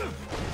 Ugh!